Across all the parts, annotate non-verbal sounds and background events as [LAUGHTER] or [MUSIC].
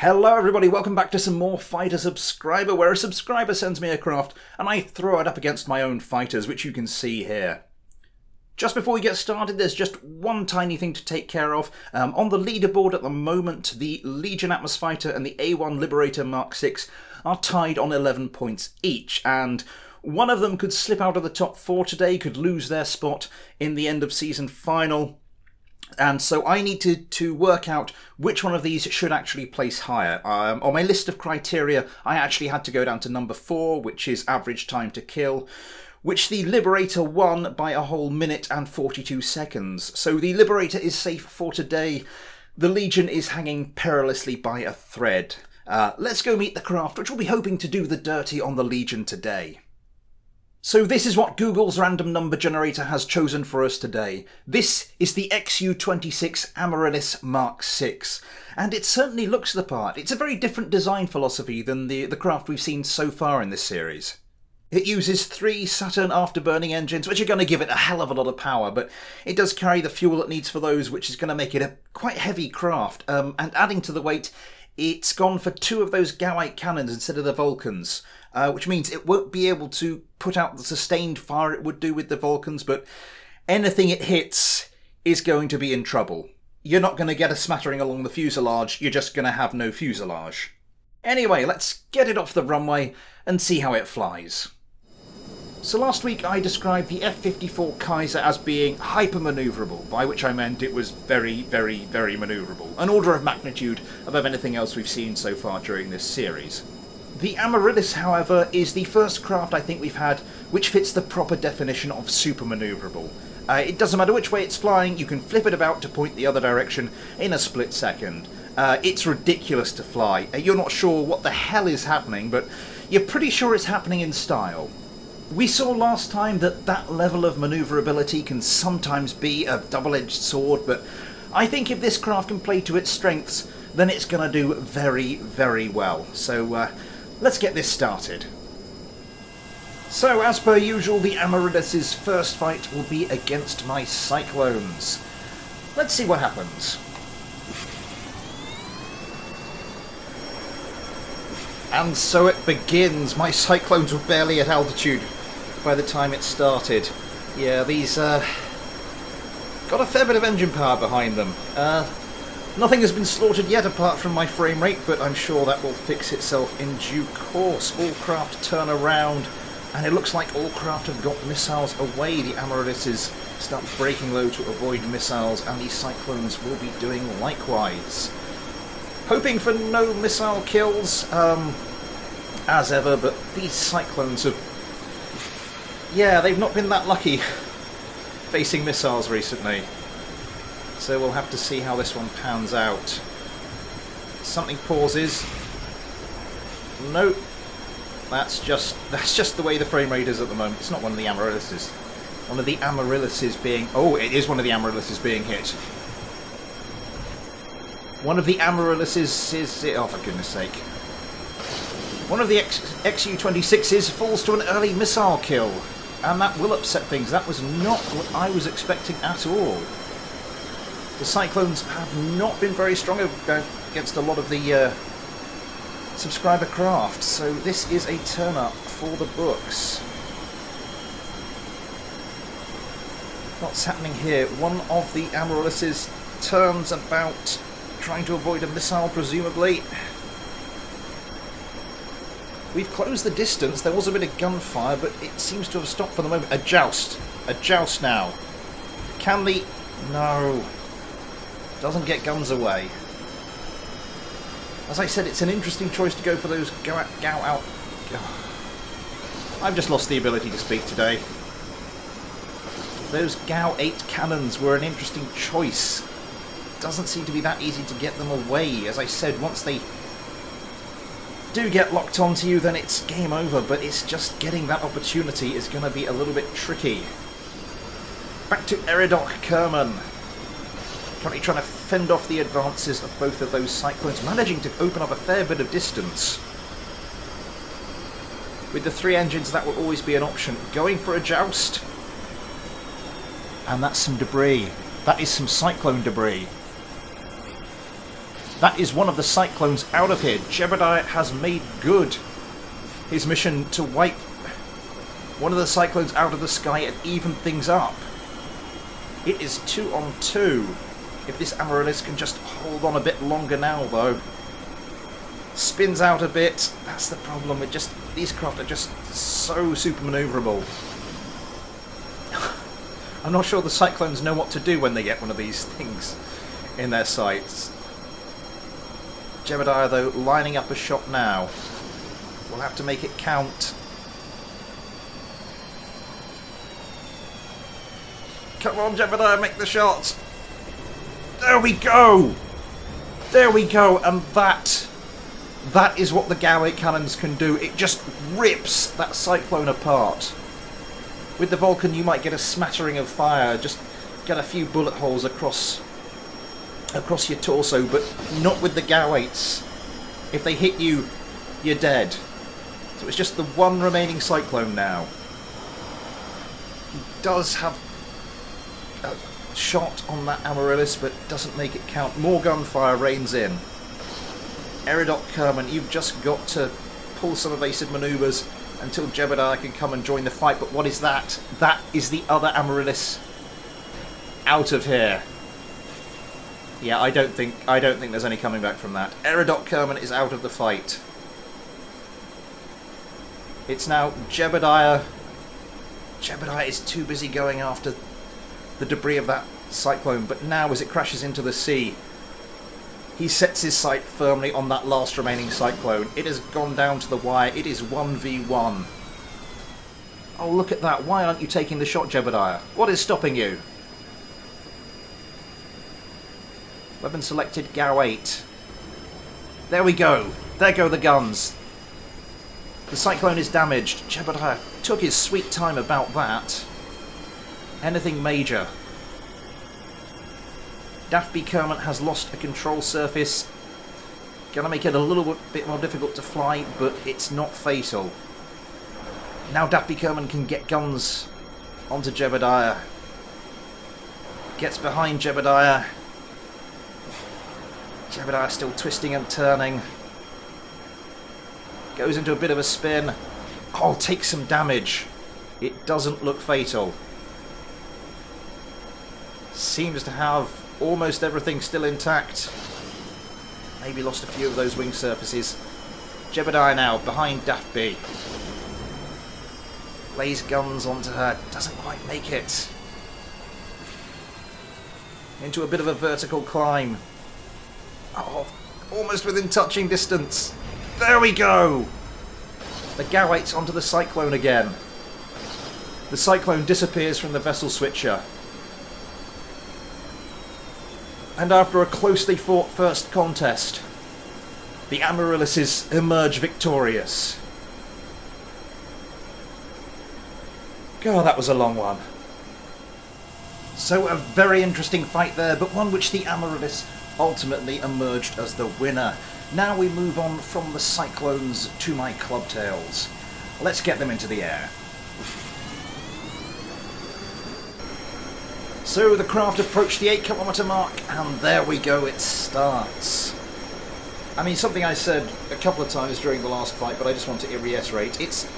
Hello everybody, welcome back to some more Fight a Subscriber, where a subscriber sends me a craft and I throw it up against my own fighters, which you can see here. Just before we get started, there's just one tiny thing to take care of. Um, on the leaderboard at the moment, the Legion Atmos Fighter and the A1 Liberator Mark 6 are tied on 11 points each, and one of them could slip out of the top four today, could lose their spot in the end of season final. And so I need to, to work out which one of these should actually place higher. Um, on my list of criteria, I actually had to go down to number four, which is average time to kill, which the Liberator won by a whole minute and 42 seconds. So the Liberator is safe for today. The Legion is hanging perilously by a thread. Uh, let's go meet the craft, which will be hoping to do the dirty on the Legion today. So this is what Google's random number generator has chosen for us today. This is the XU26 Amaryllis Mark 6, and it certainly looks the part. It's a very different design philosophy than the, the craft we've seen so far in this series. It uses three Saturn afterburning engines, which are going to give it a hell of a lot of power, but it does carry the fuel it needs for those, which is going to make it a quite heavy craft. Um, and adding to the weight, it's gone for two of those GAU-8 cannons instead of the Vulcans, uh, which means it won't be able to put out the sustained fire it would do with the Vulcans, but anything it hits is going to be in trouble. You're not going to get a smattering along the fuselage, you're just going to have no fuselage. Anyway, let's get it off the runway and see how it flies. So last week I described the F-54 Kaiser as being hyper-manoeuvrable, by which I meant it was very, very, very manoeuvrable, an order of magnitude above anything else we've seen so far during this series. The Amaryllis, however, is the first craft I think we've had which fits the proper definition of super manoeuvrable. Uh, it doesn't matter which way it's flying, you can flip it about to point the other direction in a split second. Uh, it's ridiculous to fly. Uh, you're not sure what the hell is happening, but you're pretty sure it's happening in style. We saw last time that that level of manoeuvrability can sometimes be a double-edged sword, but I think if this craft can play to its strengths, then it's going to do very, very well. So uh, let's get this started. So, as per usual, the Amaryllis' first fight will be against my Cyclones. Let's see what happens. And so it begins. My Cyclones were barely at altitude by the time it started. Yeah, these uh, got a fair bit of engine power behind them. Uh, nothing has been slaughtered yet apart from my frame rate, but I'm sure that will fix itself in due course. All craft turn around, and it looks like all craft have got missiles away. The Amaryllises start breaking low to avoid missiles, and these Cyclones will be doing likewise. Hoping for no missile kills, um, as ever, but these Cyclones have yeah, they've not been that lucky [LAUGHS] facing missiles recently. So we'll have to see how this one pans out. Something pauses. Nope. That's just [LAUGHS] that's just the way the frame rate is at the moment. It's not one of the Amaryllises. One of the Amaryllises being... Oh, it is one of the Amaryllises being hit. One of the Amaryllises is... Oh, for goodness sake. One of the XU-26s falls to an early missile kill and that will upset things. That was not what I was expecting at all. The Cyclones have not been very strong against a lot of the uh, subscriber craft, so this is a turn-up for the books. What's happening here? One of the Amaryllises turns about, trying to avoid a missile, presumably. We've closed the distance. There was a bit of gunfire, but it seems to have stopped for the moment. A joust. A joust now. Can the... No. Doesn't get guns away. As I said, it's an interesting choice to go for those go out, go out. I've just lost the ability to speak today. Those Gau 8 cannons were an interesting choice. Doesn't seem to be that easy to get them away. As I said, once they do get locked onto you, then it's game over, but it's just getting that opportunity is going to be a little bit tricky. Back to Eridoc Kerman. Currently trying to fend off the advances of both of those Cyclones, managing to open up a fair bit of distance. With the three engines, that will always be an option. Going for a joust. And that's some debris. That is some Cyclone debris. That is one of the Cyclones out of here. Jebediah has made good his mission to wipe one of the Cyclones out of the sky and even things up. It is two on two. If this Amaryllis can just hold on a bit longer now, though. Spins out a bit. That's the problem. It just these craft are just so super maneuverable. [LAUGHS] I'm not sure the Cyclones know what to do when they get one of these things in their sights. Jebediah, though, lining up a shot now. We'll have to make it count. Come on, Jebediah, make the shot! There we go! There we go, and that... That is what the GAU-8 cannons can do. It just rips that Cyclone apart. With the Vulcan, you might get a smattering of fire, just get a few bullet holes across across your torso, but not with the GAU-8s. If they hit you, you're dead. So it's just the one remaining Cyclone now. He does have a shot on that Amaryllis, but doesn't make it count. More gunfire rains in. Eridot Kerman, you've just got to pull some evasive manoeuvres until Jebediah can come and join the fight. But what is that? That is the other Amaryllis out of here. Yeah, I don't think I don't think there's any coming back from that. Eridot Kerman is out of the fight. It's now Jebediah. Jebediah is too busy going after the debris of that cyclone, but now as it crashes into the sea, he sets his sight firmly on that last remaining cyclone. It has gone down to the wire. It is 1v1. Oh, look at that. Why aren't you taking the shot, Jebediah? What is stopping you? Weapon selected, GAU 8. There we go. There go the guns. The Cyclone is damaged. Jebediah took his sweet time about that. Anything major. Daffby Kerman has lost a control surface. Gonna make it a little bit more difficult to fly, but it's not fatal. Now Daffy Kerman can get guns onto Jebediah. Gets behind Jebediah. Jebediah still twisting and turning. Goes into a bit of a spin. Oh, takes some damage. It doesn't look fatal. Seems to have almost everything still intact. Maybe lost a few of those wing surfaces. Jebediah now behind Daffy. Lays guns onto her. Doesn't quite make it. Into a bit of a vertical climb. Oh, almost within touching distance. There we go! The GAU-8s onto the Cyclone again. The Cyclone disappears from the vessel switcher. And after a closely fought first contest, the Amaryllises emerge victorious. God, that was a long one. So a very interesting fight there, but one which the Amaryllis ultimately emerged as the winner. Now we move on from the Cyclones to my Clubtails. Let's get them into the air. So the craft approached the 8 kilometre mark, and there we go, it starts. I mean, something I said a couple of times during the last fight, but I just want to reiterate. It's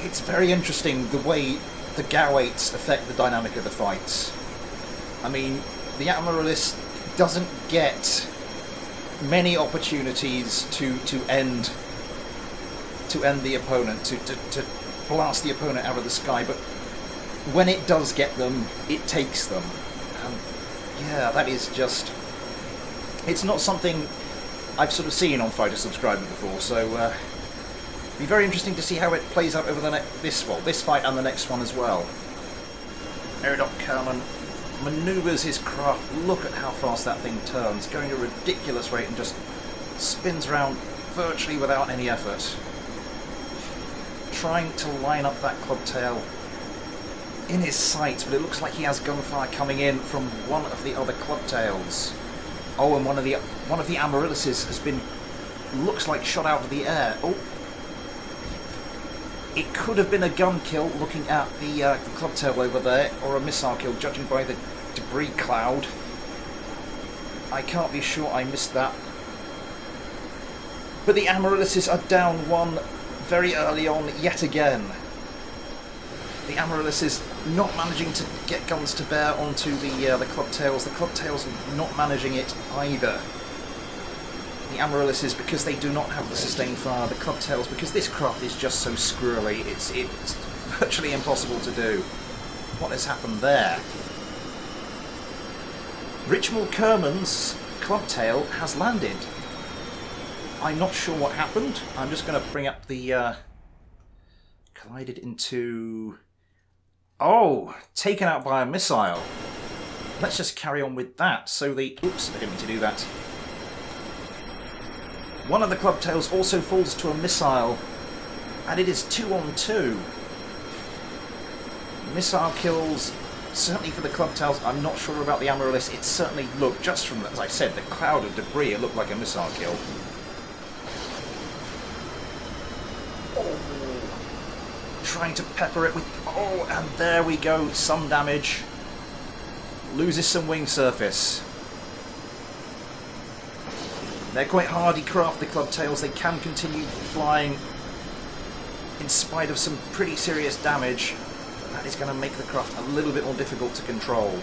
it's very interesting the way the GAU-8s affect the dynamic of the fights. I mean, the Amaryllis doesn't get many opportunities to to end to end the opponent, to, to, to blast the opponent out of the sky, but when it does get them, it takes them. And yeah, that is just... It's not something I've sort of seen on Fight a Subscriber before, so uh, be very interesting to see how it plays out over the next this well, this fight and the next one as well. Eridot Kerman manoeuvres his craft. Look at how fast that thing turns, going a ridiculous rate and just spins around virtually without any effort. Trying to line up that club tail in his sights, but it looks like he has gunfire coming in from one of the other club tails. Oh, and one of the one of the amaryllises has been looks like shot out of the air. Oh, it could have been a gun kill looking at the, uh, the club tail over there, or a missile kill, judging by the debris cloud. I can't be sure I missed that But the Amaryllises are down one very early on yet again. Amaryllis is not managing to get guns to bear onto the uh, the Clubtails. The Clubtails are not managing it either. The Amaryllis is because they do not have the sustained fire. The Clubtails because this craft is just so squirrely. It's it's virtually impossible to do. What has happened there? Richmal Kerman's Clubtail has landed. I'm not sure what happened. I'm just going to bring up the... Uh, collided into... Oh! Taken out by a missile. Let's just carry on with that. So the... Oops, I didn't mean to do that. One of the Clubtails also falls to a missile. And it is two on two. Missile kills certainly for the Clubtails, I'm not sure about the Amaryllis. It certainly looked, just from, as I said, the cloud of debris, it looked like a missile kill. Trying to pepper it with... Oh, and there we go, some damage. Loses some wing surface. They're quite hardy craft, the Clubtails. They can continue flying in spite of some pretty serious damage. That is going to make the craft a little bit more difficult to control.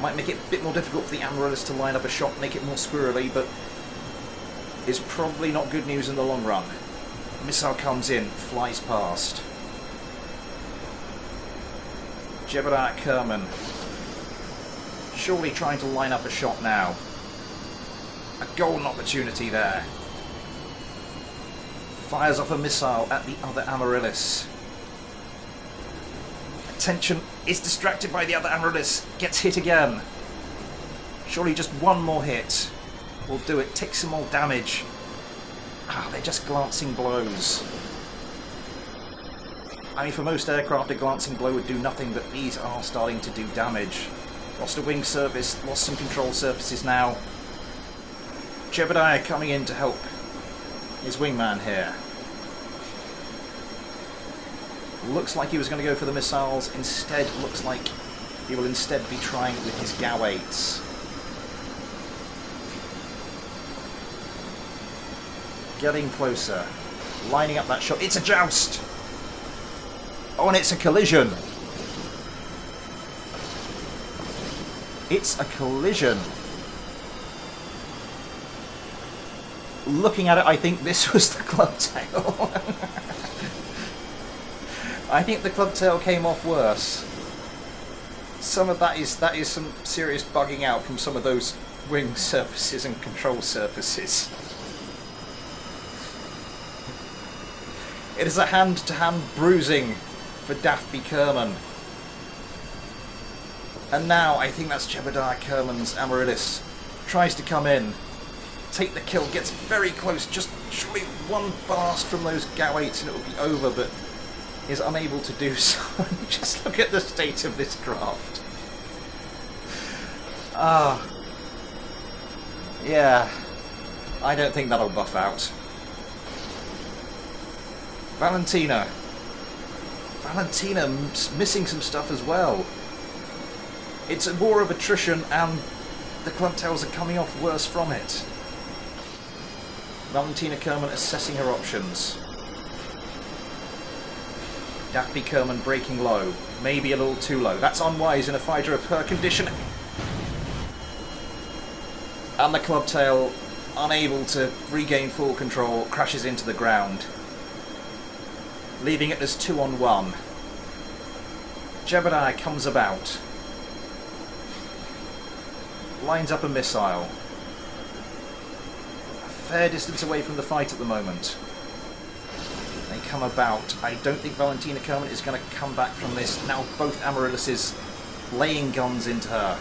Might make it a bit more difficult for the Amaryllis to line up a shot, make it more squirrely, but is probably not good news in the long run. Missile comes in, flies past. Jebediah Kerman. Surely trying to line up a shot now. A golden opportunity there. Fires off a missile at the other Amaryllis. Attention is distracted by the other Amaryllis. Gets hit again. Surely just one more hit will do it. Take some more damage. Ah, they're just glancing blows. I mean, for most aircraft, a glancing blow would do nothing, but these are starting to do damage. Lost a wing surface, lost some control surfaces now. Jebediah coming in to help his wingman here. Looks like he was going to go for the missiles. Instead, looks like he will instead be trying with his GAU-8s. Getting closer. Lining up that shot. It's a joust! Oh, and it's a collision. It's a collision. Looking at it, I think this [LAUGHS] was the club tail. [LAUGHS] I think the club tail came off worse. Some of that is that is some serious bugging out from some of those wing [LAUGHS] surfaces and control surfaces. It is a hand-to-hand -hand bruising for Daffy Kerman. And now I think that's Jebediah Kerman's Amaryllis. Tries to come in, take the kill, gets very close, just surely one blast from those GAU-8s and it will be over, but is unable to do [LAUGHS] so. just look at the state of this craft. Ah. Yeah. I don't think that'll buff out. Valentina. Valentina missing some stuff as well. It's a war of attrition and the Clubtails are coming off worse from it. Valentina Kerman assessing her options. Daphne Kerman breaking low. Maybe a little too low. That's unwise in a fighter of her condition. And the Clubtail, unable to regain full control, crashes into the ground leaving it as two on one. Jebediah comes about, lines up a missile. A fair distance away from the fight at the moment. They come about. I don't think Valentina Kerman is going to come back from this. Now both Amaryllises laying guns into her.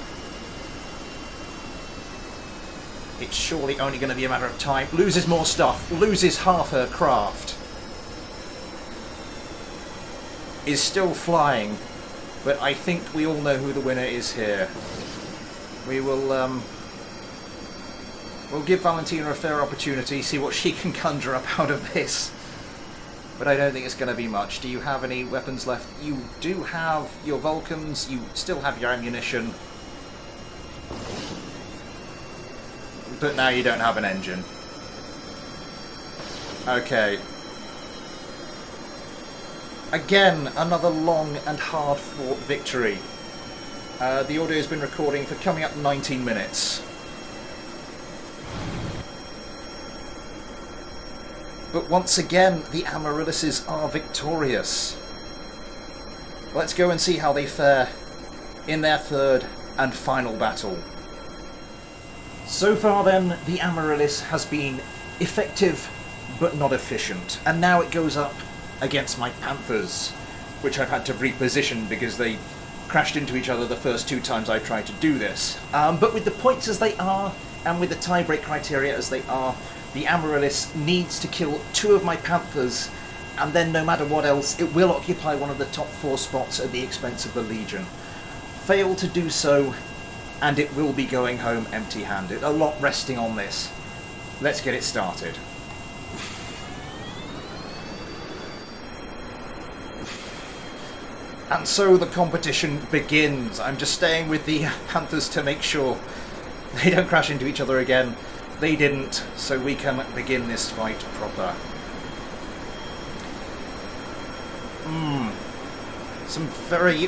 It's surely only going to be a matter of time. Loses more stuff. Loses half her craft. Is still flying, but I think we all know who the winner is here. We will um, we'll give Valentina a fair opportunity, see what she [LAUGHS] can conjure up out of this. But I don't think it's going to be much. Do you have any weapons left? You do have your Vulcans, you still have your ammunition. But now you don't have an engine. Okay. Again, another long and hard fought victory. Uh, the audio has been recording for coming up 19 minutes. But once again, the Amaryllises are victorious. Let's go and see how they fare in their third and final battle. So far then, the Amaryllis has been effective but not efficient, and now it goes up against my Panthers, which I've had to reposition because they crashed into each other the first two times I tried to do this. Um, but with the points as they are, and with the tiebreak criteria as they are, the Amaryllis needs to kill two of my Panthers, and then no matter what else, it will occupy one of the top four spots at the expense of the Legion. Fail to do so, and it will be going home empty-handed. A lot resting on this. Let's get it started. And so the competition begins. I'm just staying with the [LAUGHS] Panthers to make sure they don't crash into each other again. They didn't, so we can begin this fight proper. Hmm. Some very,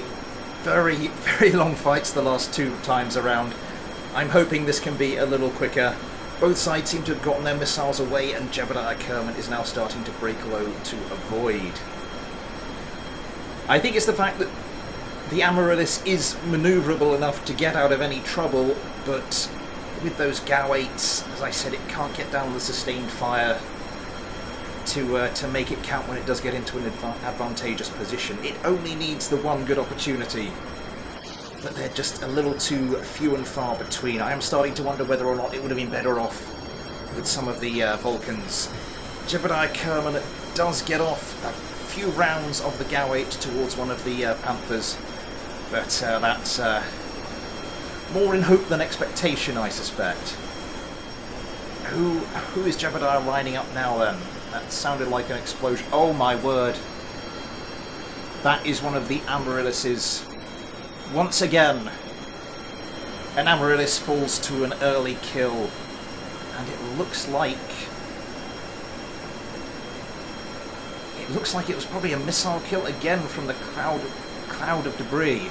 very, [LAUGHS] very long fights the last two times around. I'm hoping this can be a little quicker. Both sides seem to have gotten their missiles away, and Jebediah Kerman is now starting to break low to avoid. I think it's the fact that the Amaryllis is manoeuvrable enough to get out of any trouble, but with those 8s, as I said, it can't get down the sustained fire to uh, to make it count when it does get into an advantageous position. It only needs the one good opportunity, but they're just a little too few and far between. I am starting to wonder whether or not it would have been better off with some of the uh, Vulcans. Jebediah Kerman does get off few rounds of the 8 towards one of the uh, Panthers, but uh, that's uh, more in hope than expectation, I suspect. Who who is Jebediah lining up now then? That sounded like an explosion. Oh my word. That is one of the Amaryllises. Once again, an Amaryllis falls to an early kill. And it looks like... It looks like it was probably a missile kill again from the cloud, cloud of debris.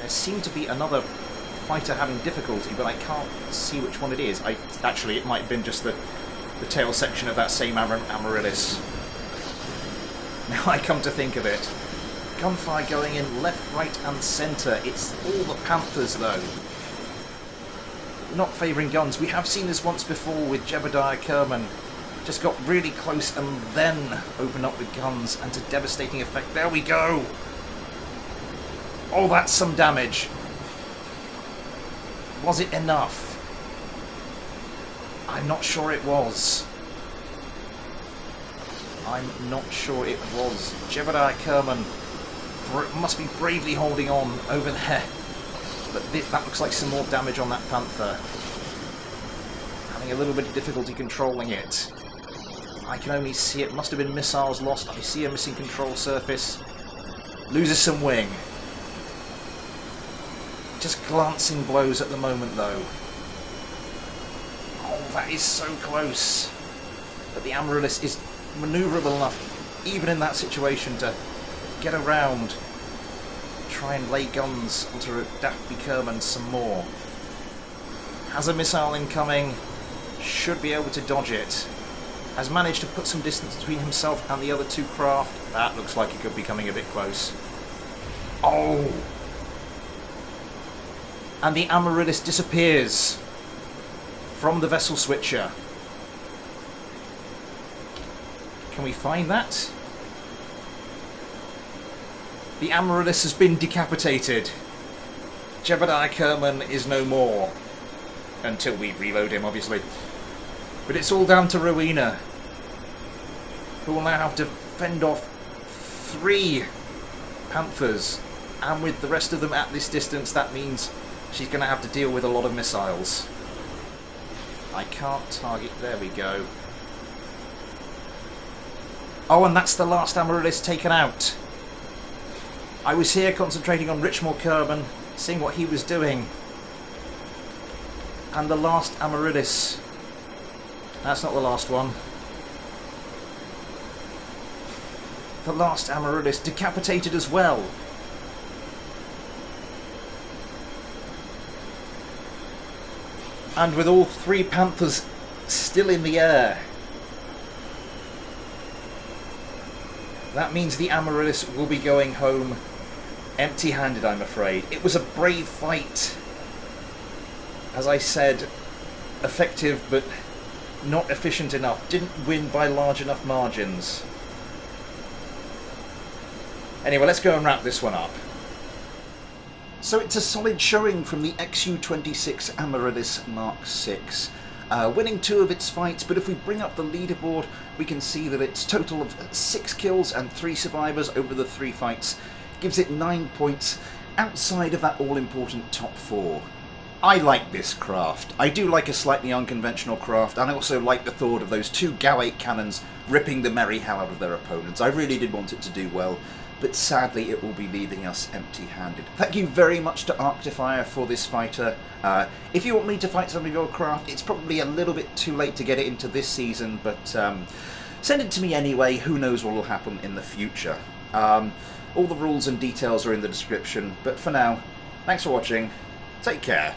There seemed to be another fighter having difficulty, but I can't see which one it is. I Actually, it might have been just the, the tail section of that same Amar Amaryllis. Now I come to think of it. Gunfire going in left, right and centre. It's all the Panthers, though. Not favouring guns. We have seen this once before with Jebediah Kerman. Just got really close and then opened up with guns and to devastating effect. There we go! Oh, that's some damage. Was it enough? I'm not sure it was. I'm not sure it was. Jebediah Kerman must be bravely holding on over there. But that looks like some more damage on that Panther. Having a little bit of difficulty controlling it. I can only see it. Must have been missiles lost. I see a missing control surface. Loses some wing. Just glancing blows at the moment, though. Oh, that is so close. But the Amaryllis is manoeuvrable enough, even in that situation, to get around, try and lay guns onto Daphne Kerman some more. Has a missile incoming, should be able to dodge it. Has managed to put some distance between himself and the other two craft. That looks like it could be coming a bit close. Oh! and the Amaryllis disappears from the vessel switcher. Can we find that? The Amaryllis has been decapitated. Jebediah Kerman is no more. Until we reload him, obviously. But it's all down to Rowena, who will now have to fend off three Panthers. And with the rest of them at this distance, that means she's going to have to deal with a lot of missiles. I can't target... There we go. Oh, and that's the last Amaryllis taken out. I was here concentrating on Richmore Kerman, seeing what he was doing. And the last Amaryllis That's not the last one. The last Amaryllis decapitated as well. And with all three Panthers still in the air. That means the Amaryllis will be going home empty-handed, I'm afraid. It was a brave fight. As I said, effective but not efficient enough. Didn't win by large enough margins. Anyway, let's go and wrap this one up. So it's a solid showing from the XU-26 Amaryllis Mark 6. Uh, winning two of its fights, but if we bring up the leaderboard, we can see that its total of six kills and three survivors over the three fights gives it nine points outside of that all-important top four. I like this craft. I do like a slightly unconventional craft, and I also like the thought of those two GAU-8 cannons ripping the merry hell out of their opponents. I really did want it to do well but sadly it will be leaving us empty-handed. Thank you very much to Arctifire for this fighter. Uh, if you want me to fight some of your craft, it's probably a little bit too late to get it into this season, but um, send it to me anyway, who knows what will happen in the future. Um, all the rules and details are in the description, but for now, thanks for watching, take care,